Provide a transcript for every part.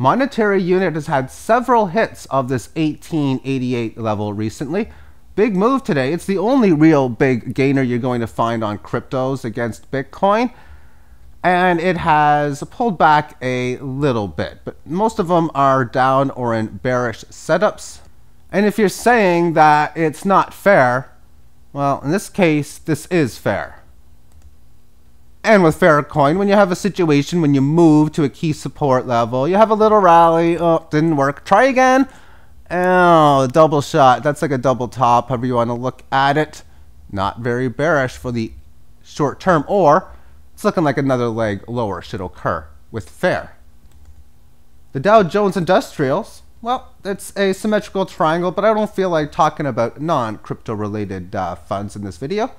Monetary Unit has had several hits of this 1888 level recently. Big move today. It's the only real big gainer you're going to find on cryptos against Bitcoin. And it has pulled back a little bit, but most of them are down or in bearish setups. And if you're saying that it's not fair, well, in this case, this is fair. And with Faircoin, when you have a situation when you move to a key support level, you have a little rally, oh, didn't work, try again. Oh, double shot, that's like a double top, however you want to look at it. Not very bearish for the short term, or it's looking like another leg lower should occur with Fair. The Dow Jones Industrials, well, it's a symmetrical triangle, but I don't feel like talking about non-crypto related uh, funds in this video.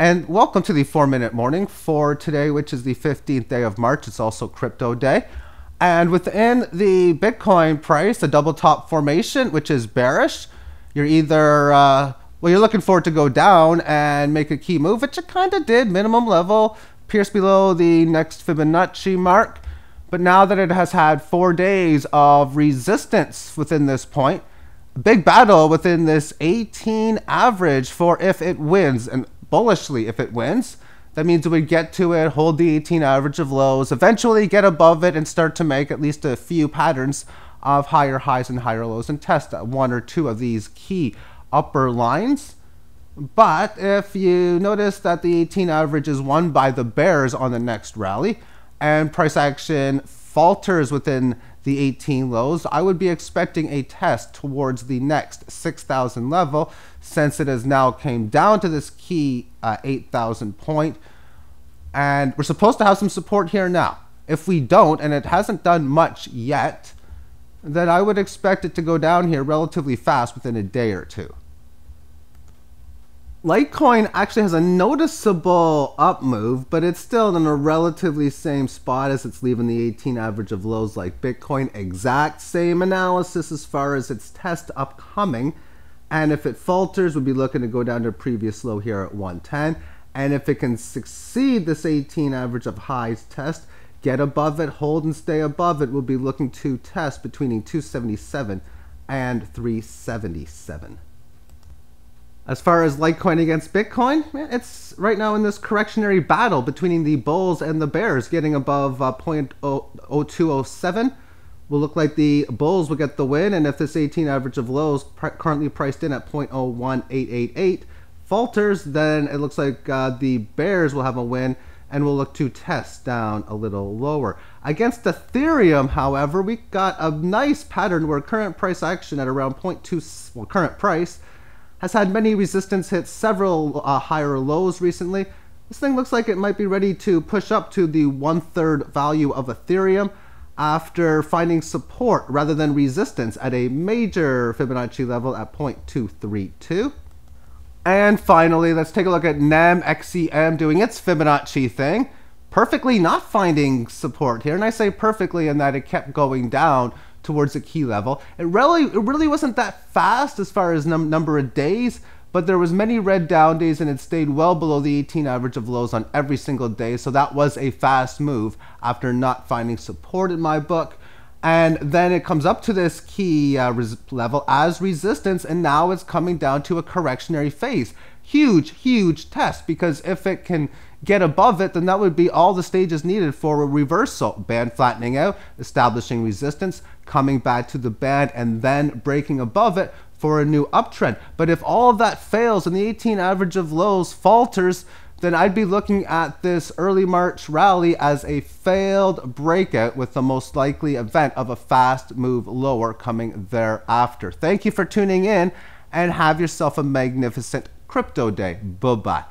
And welcome to the 4 Minute Morning for today, which is the 15th day of March. It's also crypto day. And within the Bitcoin price, the double top formation, which is bearish, you're either, uh, well, you're looking for it to go down and make a key move, which it kind of did, minimum level, pierce below the next Fibonacci mark. But now that it has had four days of resistance within this point, big battle within this 18 average for if it wins, and bullishly if it wins. That means it would get to it, hold the 18 average of lows, eventually get above it and start to make at least a few patterns of higher highs and higher lows and test one or two of these key upper lines. But if you notice that the 18 average is won by the bears on the next rally, and price action falters within the 18 lows, I would be expecting a test towards the next 6,000 level since it has now came down to this key uh, 8,000 point. And we're supposed to have some support here now. If we don't, and it hasn't done much yet, then I would expect it to go down here relatively fast within a day or two. Litecoin actually has a noticeable up move, but it's still in a relatively same spot as it's leaving the 18 average of lows like Bitcoin. Exact same analysis as far as its test upcoming. And if it falters, we'll be looking to go down to a previous low here at 110. And if it can succeed this 18 average of highs test, get above it, hold and stay above it, we'll be looking to test between 277 and 377. As far as Litecoin against Bitcoin, it's right now in this correctionary battle between the bulls and the bears, getting above uh, 0.0207. Will look like the bulls will get the win, and if this 18 average of lows pr currently priced in at 0.01888 falters, then it looks like uh, the bears will have a win and will look to test down a little lower. Against Ethereum, however, we got a nice pattern where current price action at around 0.2, well, current price has had many resistance hits, several uh, higher lows recently. This thing looks like it might be ready to push up to the one-third value of Ethereum after finding support rather than resistance at a major Fibonacci level at 0.232. And finally, let's take a look at NEM XEM doing its Fibonacci thing. Perfectly not finding support here, and I say perfectly in that it kept going down towards a key level. It really, it really wasn't that fast as far as num number of days, but there was many red down days and it stayed well below the 18 average of lows on every single day. So that was a fast move after not finding support in my book. And then it comes up to this key uh, level as resistance, and now it's coming down to a correctionary phase. Huge, huge test because if it can get above it, then that would be all the stages needed for a reversal. Band flattening out, establishing resistance, coming back to the band, and then breaking above it for a new uptrend. But if all of that fails and the 18 average of lows falters, then I'd be looking at this early March rally as a failed breakout with the most likely event of a fast move lower coming thereafter. Thank you for tuning in and have yourself a magnificent crypto day. Bye bye.